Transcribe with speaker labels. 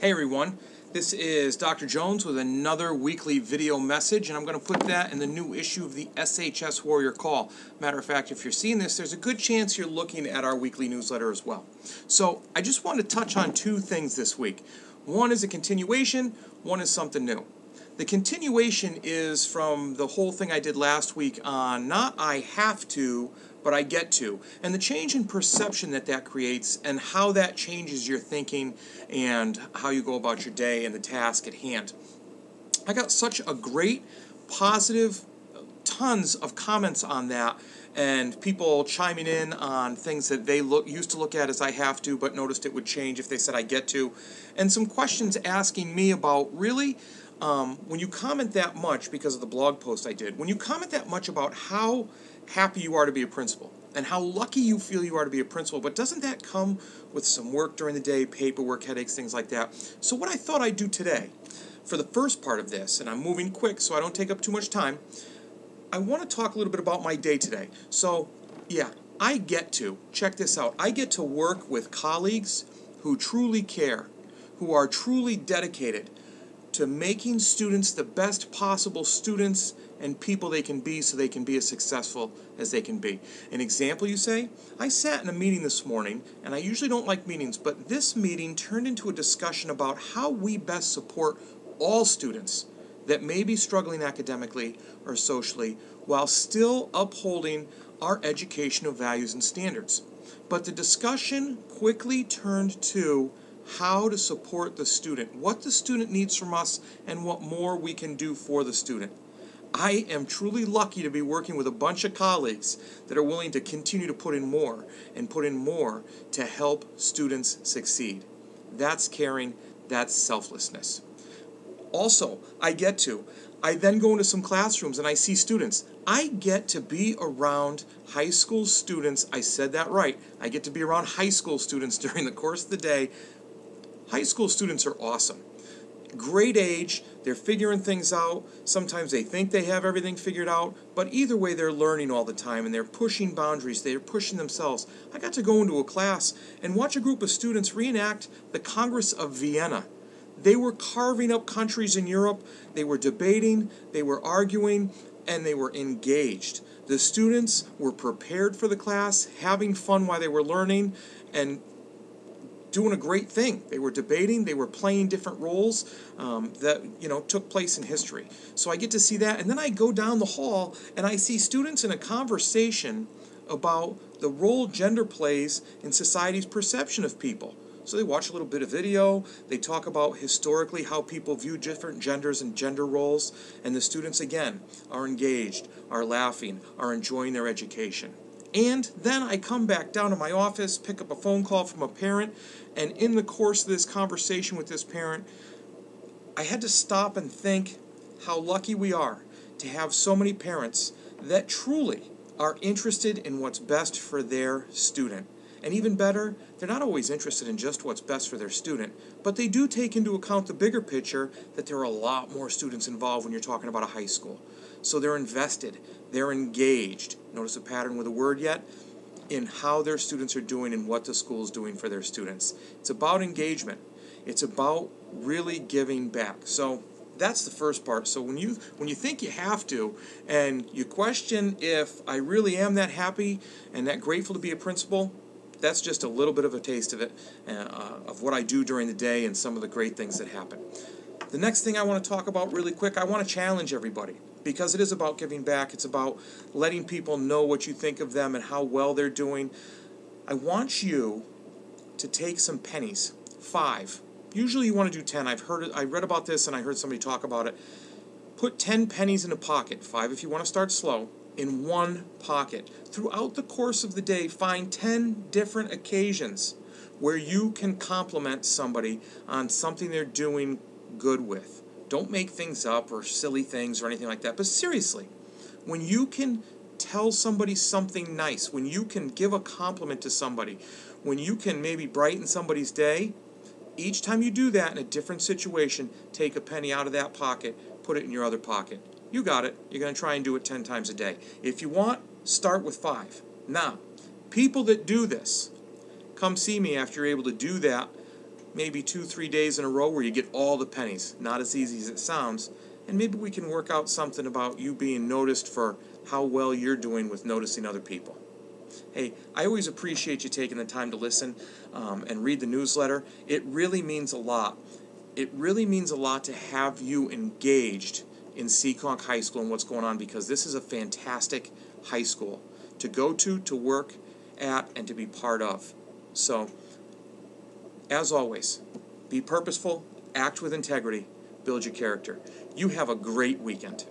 Speaker 1: Hey everyone, this is Dr. Jones with another weekly video message, and I'm going to put that in the new issue of the SHS Warrior Call. Matter of fact, if you're seeing this, there's a good chance you're looking at our weekly newsletter as well. So I just want to touch on two things this week. One is a continuation, one is something new. The continuation is from the whole thing I did last week on not I have to, but I get to. And the change in perception that that creates and how that changes your thinking and how you go about your day and the task at hand. I got such a great, positive, tons of comments on that and people chiming in on things that they look used to look at as I have to, but noticed it would change if they said I get to, and some questions asking me about really um, when you comment that much because of the blog post I did, when you comment that much about how happy you are to be a principal and how lucky you feel you are to be a principal, but doesn't that come with some work during the day, paperwork, headaches, things like that? So, what I thought I'd do today for the first part of this, and I'm moving quick so I don't take up too much time, I want to talk a little bit about my day today. So, yeah, I get to, check this out, I get to work with colleagues who truly care, who are truly dedicated to making students the best possible students and people they can be so they can be as successful as they can be. An example, you say? I sat in a meeting this morning, and I usually don't like meetings, but this meeting turned into a discussion about how we best support all students that may be struggling academically or socially while still upholding our educational values and standards. But the discussion quickly turned to how to support the student, what the student needs from us, and what more we can do for the student. I am truly lucky to be working with a bunch of colleagues that are willing to continue to put in more and put in more to help students succeed. That's caring, that's selflessness. Also, I get to, I then go into some classrooms and I see students. I get to be around high school students. I said that right. I get to be around high school students during the course of the day High school students are awesome. Great age, they're figuring things out. Sometimes they think they have everything figured out, but either way, they're learning all the time and they're pushing boundaries, they're pushing themselves. I got to go into a class and watch a group of students reenact the Congress of Vienna. They were carving up countries in Europe, they were debating, they were arguing, and they were engaged. The students were prepared for the class, having fun while they were learning, and doing a great thing. They were debating, they were playing different roles um, that you know took place in history. So I get to see that, and then I go down the hall and I see students in a conversation about the role gender plays in society's perception of people. So they watch a little bit of video, they talk about historically how people view different genders and gender roles, and the students again are engaged, are laughing, are enjoying their education. And then I come back down to my office, pick up a phone call from a parent, and in the course of this conversation with this parent, I had to stop and think how lucky we are to have so many parents that truly are interested in what's best for their student. And even better, they're not always interested in just what's best for their student, but they do take into account the bigger picture that there are a lot more students involved when you're talking about a high school. So they're invested, they're engaged. Notice a pattern with a word yet? In how their students are doing and what the school is doing for their students. It's about engagement. It's about really giving back. So that's the first part. So when you when you think you have to, and you question if I really am that happy and that grateful to be a principal, that's just a little bit of a taste of it, uh, of what I do during the day and some of the great things that happen. The next thing I want to talk about really quick, I want to challenge everybody because it is about giving back. It's about letting people know what you think of them and how well they're doing. I want you to take some pennies, five. Usually you want to do 10. I've heard I read about this and I heard somebody talk about it. Put 10 pennies in a pocket, five if you want to start slow, in one pocket. Throughout the course of the day, find 10 different occasions where you can compliment somebody on something they're doing good with. Don't make things up or silly things or anything like that. But seriously, when you can tell somebody something nice, when you can give a compliment to somebody, when you can maybe brighten somebody's day, each time you do that in a different situation, take a penny out of that pocket, put it in your other pocket. You got it. You're going to try and do it 10 times a day. If you want, start with five. Now, people that do this, come see me after you're able to do that maybe two, three days in a row where you get all the pennies. Not as easy as it sounds. And maybe we can work out something about you being noticed for how well you're doing with noticing other people. Hey, I always appreciate you taking the time to listen um, and read the newsletter. It really means a lot. It really means a lot to have you engaged in Seekonk High School and what's going on because this is a fantastic high school to go to, to work at, and to be part of. So, as always, be purposeful, act with integrity, build your character. You have a great weekend.